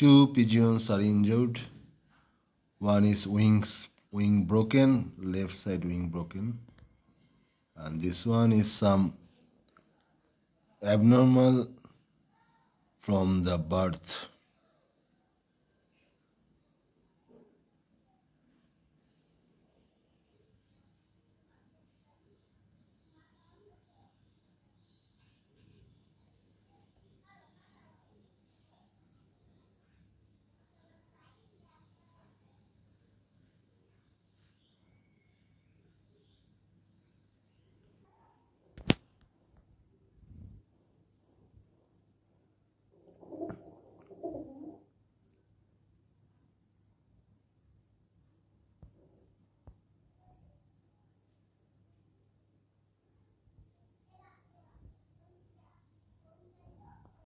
Two pigeons are injured. One is wings wing broken, left side wing broken. And this one is some abnormal from the birth.